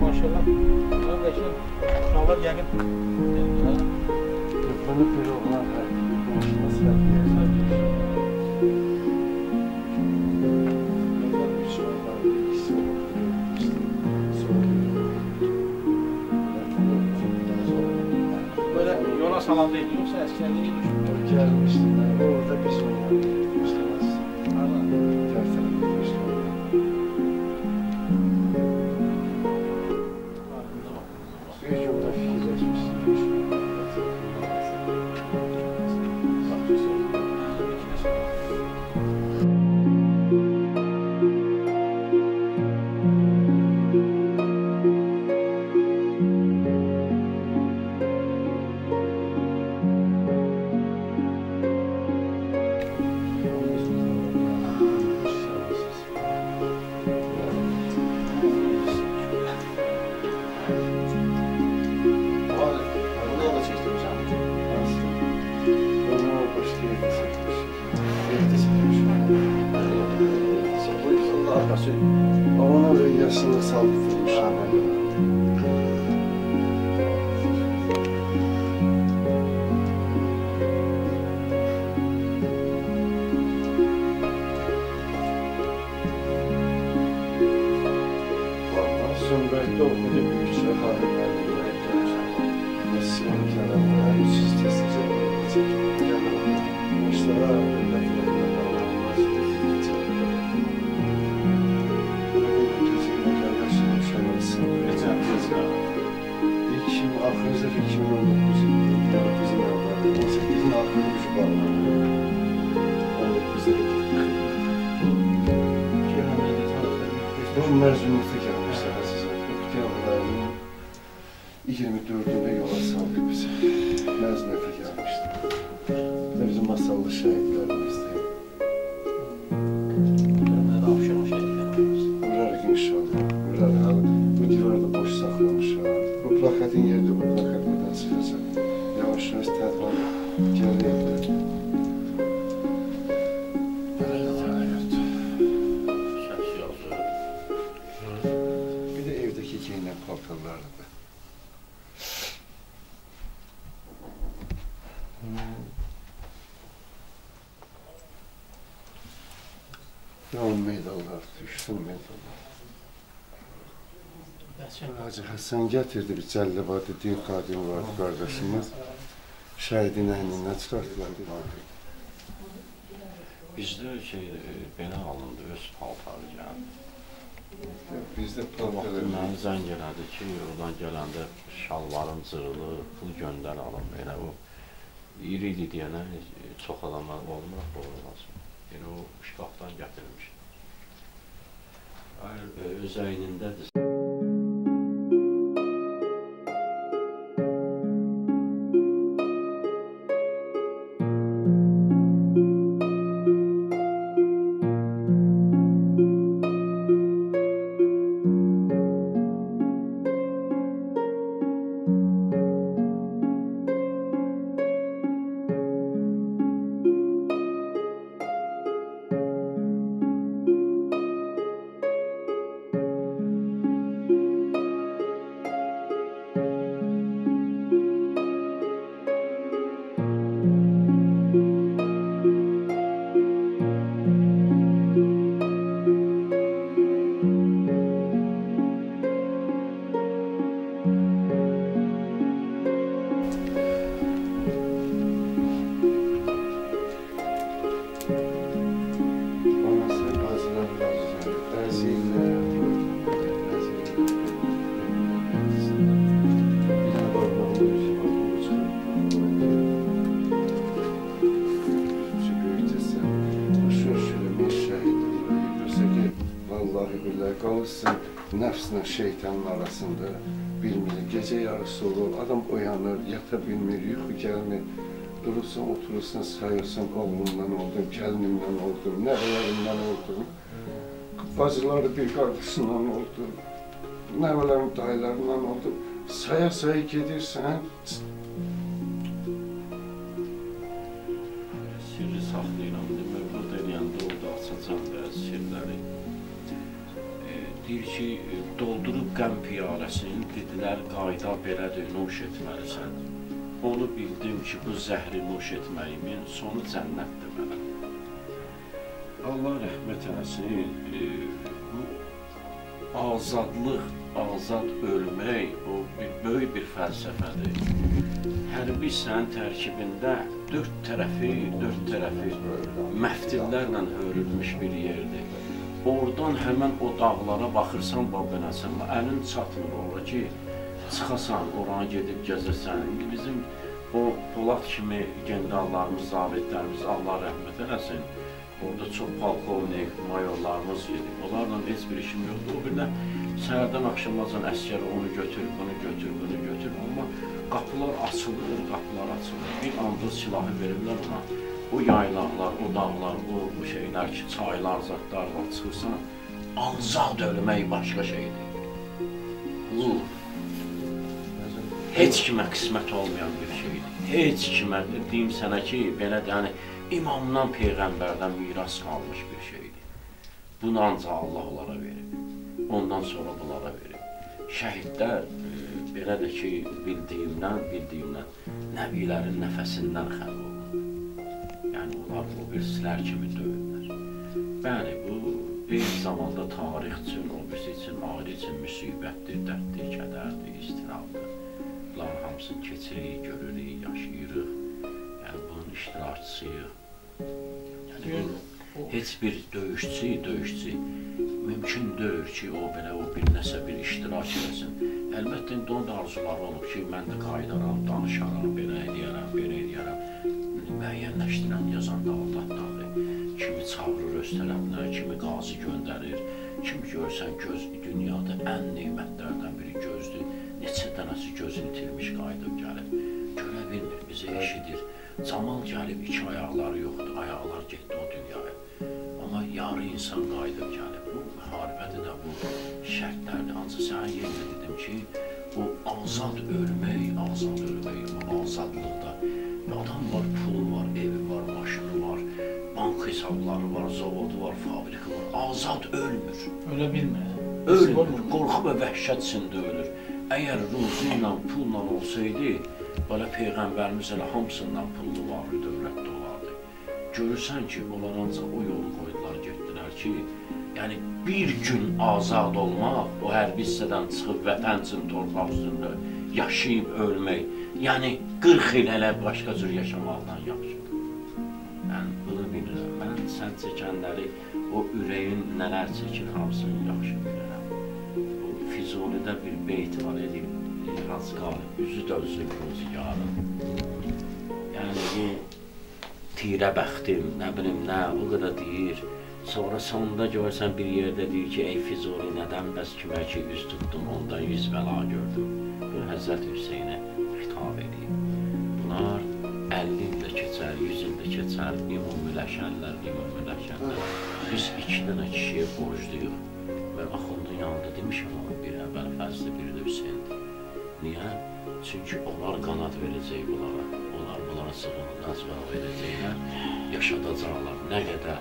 Maşallah. Krallar yəqin. Bunu bir oğlan var. Böyle yola salandaydı yoksa eskilerden iyi düşünmüyor. Gelmişti. Orada biz oynardık. Şey özellikle okulda büyükçe harflerle öğretmenler Nasıl kenarlar yüzsüz testice Başlara Kim aklınızda ki 2019 yılında bizim evlerde 18'in aklında bir şu bağlamda 19'da bir 40 Bunlar cümlesi 24'ünde yola saldık bizi. Mezuniyete gelmişler. Bir de bizim masallı şehitlerimizdi. Həsən gətirdi bir Cəlləbadı din xadimi vardı qardaşımız. Şəhidin əhlindən çıxartdılar. Bizdə şey e, belə alındı, öz paltarı gəldi. Bizdə O vaxt paltar mənə zəng elədi ki, oradan gələndə şalvarım cırılı, pul göndər alım. Elə o iri idi deyənə e, çox adamlar olmur, qoyulmasın. Yəni o şkafdan gətirilmiş. Hayır, qalırsın nəfslə şeytanın arasında bilmir. Gecə yarısı olur, adam oyanır, yata bilmir, yuxu gəlmir. Durursan, oturursan, sayırsan, oğlumdan oldum, gəlinimdən oldum, nəvələrimdən oldum. Bacıları bir qardaşından oldum, nəvələrim dayılarından oldum. Saya-saya gedirsən, Sirri saxlayıram demək, burada eləyəndə orada açacam bəzi sirləri. E, deyir ki, e, doldurub qəm piyaləsini, dedilər, qayda belədir, nuş etməlisən. Onu bildim ki, bu zəhri nuş etməyimin sonu cənnətdir mənə. Allah rəhmət eləsin, e, bu azadlıq, azad ölmək, o bir böyük bir fəlsəfədir. Hərbi sənin tərkibində dörd tərəfi, dörd tərəfi məftillərlə hörülmüş bir yerdir. Oradan həmən o dağlara baxırsan, babenəsən, əlin çatmır ora ki, çıxasan, oraya gedib gəzirsən. İndi bizim o Polad kimi generallarımız, zabitlərimiz, Allah rəhmət eləsin, orada çox polkovnik, mayorlarımız gedib. Onlarla heç bir işim yoxdur. O bir də səhərdən axşamacan əskər onu götür, bunu götür, bunu götür. Amma qapılar açılır, qapılar açılır. Bir anda silahı verirlər ona. O yaylaqlar, o dağlar, o şeylər ki, çaylar, zadlar var, çıxırsan, azad ölmək başqa şeydir. Bu heç kimə qismət olmayan bir şeydir. Heç kimə deyim sənə ki, belə də yəni imamdan, peyğəmbərdən miras qalmış bir şeydir. Bunu ancaq Allah onlara verib. Ondan sonra bunlara verib. Şəhidlər e, belə də ki, bildiyimdən, bildiyimdən nəbilərin nəfəsindən xəlq olub. Yəni onlar o birisilər kimi döyürlər. Bəli, bu eyni zamanda tarix üçün, o birisi üçün, aile üçün müsibətdir, dərddir, kədərdir, istirabdır. Bunların hamısını keçirik, görürük, yaşayırıq. Yəni bunun iştirakçısıyıq. Yəni bu heç bir döyüşçü, döyüşçü mümkün deyil ki, o belə o bir nəsə bir iştirak eləsin. Əlbəttə indi onun da arzuları olub ki, mən də qayıdaram, danışaram, belə eləyərəm, belə eləyərəm. Müəyyənləşdirən yazan da Allahdadır. Kimi çağırır öz tərəfinə, kimi qazi göndərir. Kimi görsən göz dünyada ən nemətlərdən biri gözdür. Neçə dənəsi gözünü itirmiş qayıdıb gəlib. Görə bilmir, bizi eşidir. Camal gəlib, iki ayaqları yoxdur, ayaqlar getdi o dünyaya. Amma yarı insan qayıdıb gəlib. Bu müharibədir də bu şərtlərdir. Ancaq sənə yenə dedim ki, bu azad ölmək, azad ölmək, azadlıqda adam var, pulu var, evi hesabları var, zavodu var, fabrika var. Azad ölmür. Ölə bilmir. Ölmür, qorxu və vəhşət içində ölür. Əgər ruzu ilə, pulla olsaydı, belə Peyğəmbərimiz elə hamısından pullu varlı dövlətdə olardı. Görürsən ki, onlar ancaq o yolu qoydular, getdilər ki, yəni bir gün azad olmaq, o hərbi hissədən çıxıb vətən üçün torpaq üstündə yaşayıb ölmək, yəni 40 il elə başqa cür yaşamaqdan yaxşıdır. Yəni bunu bilirəm. Sən çəkənləri, o ürəyin nələr çəkir, hamısını yaxşı bilirəm. Bu Füzulidə bir beyt var, edir, Hacı qalib, üzü dözür ruzigarın. Yəni bu tirə bəxtim, nə bilim nə, o qədər deyir. Sonra sonunda görsən bir yerdə deyir ki, ey Füzuli nədən bəs kimə ki üz tutdum, ondan yüz bəla gördüm. Bu Həzrət Hüseynə xitab edir. Bunlar 50 ildə keçər, 100 ildə keçər, ümumləşərlər, ümumləşərlər. Biz iki dənə kişiyə borcluyuq. Mən Axundun yanında demişəm ona bir əvvəl fəzli, biri də Hüseyndir. Niyə? Çünki onlar qanad verəcək bunlara. Onlar bunlara sığınmaz və verəcəklər, yaşadacaqlar. Nə qədər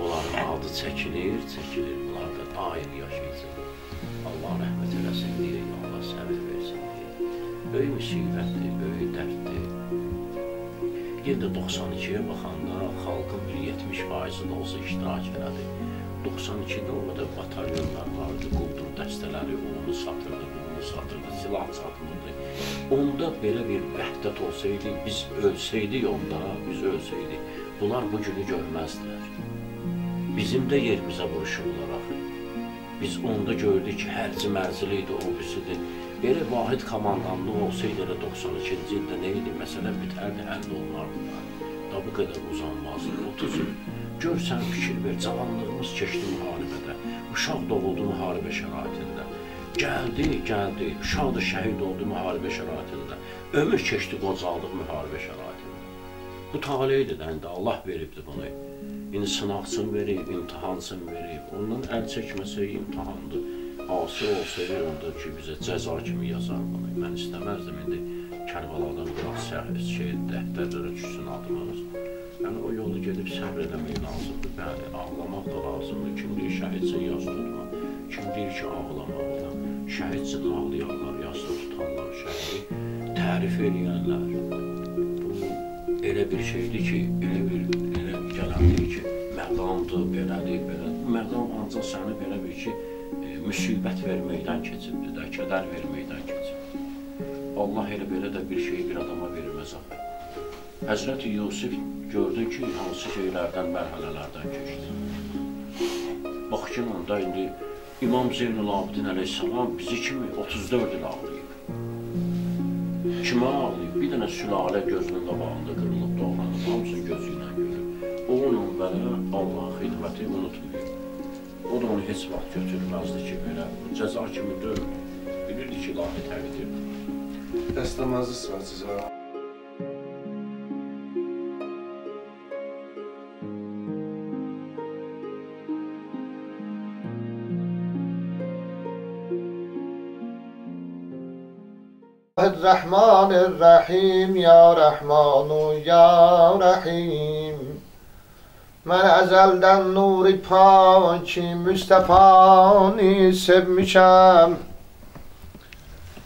onların adı çəkilir, çəkilir. Bunlar da daim yaşayacaq. Allah rəhmət eləsin deyə, Allah səbir versin deyə. Böyük müsibətdir, böyük dərddir. Yenə də 92-yə baxanda xalqın bir 70% də olsa iştirak elədi. 92-də orada batalyonlar vardı, quldur dəstələri, onu satırdı, bunu satırdı, silah satılırdı. Onda belə bir vəhdət olsaydı, biz ölsəydik onda, biz ölsəydik, bunlar bu günü görməzdilər. Bizim də yerimizə vuruşurlar axı. Biz onda gördük ki, hərci mərzili idi, o birisidir. Belə vahid komandanlıq olsaydı elə 92-ci ildə nə idi, məsələ bitərdi, həll olunardı. Da bu qədər uzanmazdı, 30 il. Görsən, fikir ver, cavanlığımız keçdi müharibədə, uşaq doğuldu müharibə şəraitində. Gəldi, gəldi, uşaq da şəhid oldu müharibə şəraitində. Ömür keçdi, qocaldıq müharibə şəraitində. Bu taleydir də, indi Allah veribdi bunu. İndi sınaqsın verib, imtihansın verib. Ondan əl çəkməsək imtihandır. Asi olsaydı onda ki, bizə cəza kimi yazar bunu. Mən istəməzdim indi Kərbaladan qıraq səhv şey, dəftərlərə düşsün adımız. Yəni o yolu gedib səbr eləmək lazımdır. Bəli, ağlamaq da lazımdır. Kim deyir şəhidsin yas tutma. Kim deyir ki, ağlamaq olar. Şəhidsin ağlayanlar, yasda tutanlar, şəhidi tərif eləyənlər. Bu elə bir şeydir ki, elə bir elə gələndir ki, məqamdır, belədir, belədir. Bu məqam ancaq səni belə bir ki, müsibət verməkdən keçibdir də, kədər verməkdən keçib. Allah elə belə də bir şey bir adama verməz axı. Həzrəti Yusuf gördü ki, hansı şeylərdən, mərhələlərdən keçdi. Bax ki, onda indi İmam Zeynul Abidin əleyhissalam bizi kimi 34 il ağlayıb. Kimə ağlayıb? Bir dənə sülalə gözünün qabağında qırılıb, doğranıb, hamısını gözü ilə görür. Onun belə Allah xidməti unutmuyor. O da onu heç vaxt götürməzdi ki, belə cəza kimi döyür. Bilirdi ki, ilahi təqdirdir. Dəstəmazı sıraçız ha. الرحمن الرحیم یا رحمان و یا رحیم من از الدن نوری پاکی مستفانی سب میشم.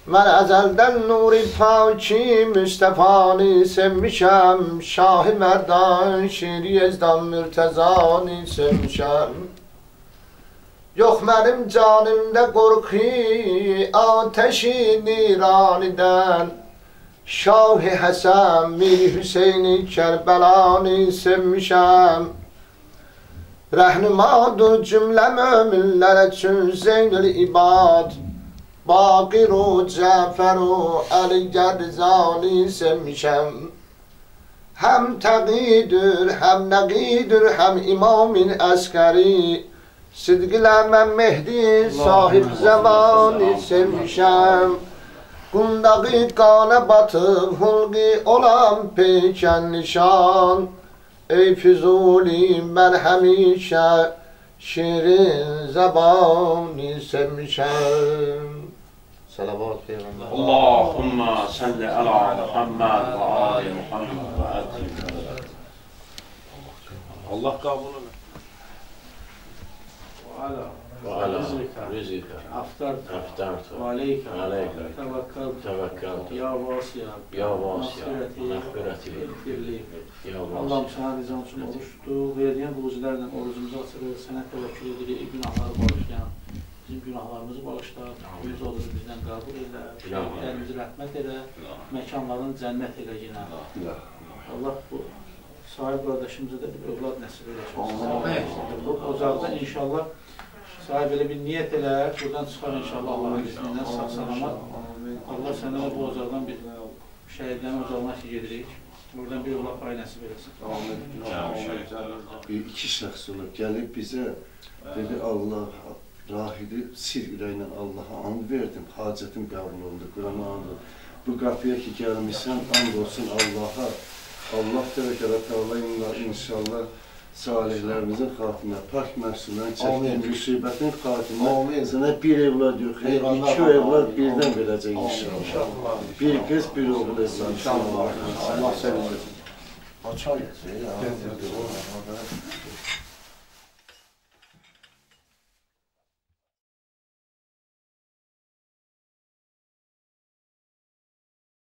من از الدن نوری پاکی مستفانی سب میشم. شاه مردان شیری از مرتزانی سب میشم. یخ منم جانم ده گرخی آتشی نیرانی دن شاه حسن می حسینی کربلانی سب میشم. Rəhnumadır cümlə möminlərə üçün Zeynül ibad. Baqir o Cəfər o Əli Gərzani sevmişəm. Həm təqidir, həm nəqidir, həm imamin əskəri. Sidqilə mən Mehdi sahib zamanı sevmişəm. Qundağı qana batıb hulqi olan peykən nişan Ey Füzuli mən həmişə şirin zəbani sevmişəm Salavat Peyğəmbər Allahumma salli ala Muhammed və ali Muhammed və əcil. Allah qəbul edir. وعلى Və ala رزقك rizqə. أفطرت Əftərtə. وعليك عليك. توكلت Təvəkkəltə. يا واسع Ya vasiyə. مغفرتي Məğfirəti. اغفر لي Ya Allah'ım vasiyə. sana rızan için oruç tuttuk. Verdiğin bu ruzilerle orucumuzu açırız. Sana tevekkül edirik. Günahları bağışlayan. Bizim günahlarımızı bağışla. Yüz olur bizden kabul eyle. Şehitlerimizi rahmet eyle. Mekanların cennet eyle yine. Allah bu sahip kardeşimize de bir evlat nasip eylesin. Bu ocakta inşallah sahip böyle bir niyet eyle. Buradan çıkar inşallah Allah'ın izniyle sağ salamat. Allah da bu ocaktan bir şehitlerin ocağına gedirik. Buradan bir evlat payı nasip eylesin. Bir iki şəxs olub gəlib bizə dedi Allah Rahidi sil ürəklə Allaha and verdim, hacətim qəbul oldu, Qurana and oldu. Bu qapıya ki gəlmişsən, and olsun Allaha. Allah təvəkkələ təala inşallah salihlərimizin xatirinə, pak məhsulların çəkdiyi Amin. müsibətin xatirinə sənə bir evlad yox, Eyvallah. iki evlad birdən verəcək inşallah. Bir qız, bir oğul evlad İnşallah. Allah inşallah. sevinsin. Açar ya.